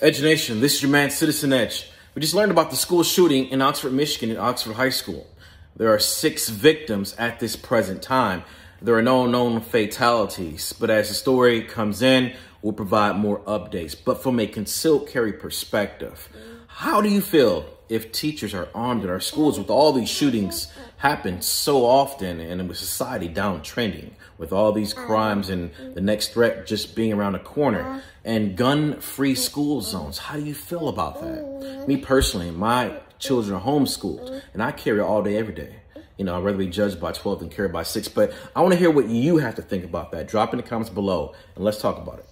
Edge Nation, this is your man Citizen Edge. We just learned about the school shooting in Oxford, Michigan at Oxford High School. There are six victims at this present time. There are no known fatalities, but as the story comes in, we'll provide more updates. But from a concealed carry perspective, how do you feel if teachers are armed in our schools with all these shootings happen so often and with society downtrending with all these uh-huh. crimes and the next threat just being around the corner uh-huh. and gun-free school zones? How do you feel about that? Uh-huh. Me personally, my children are homeschooled and I carry all day, every day. You know, I'd rather be judged by 12 than carried by 6. But I want to hear what you have to think about that. Drop in the comments below and let's talk about it.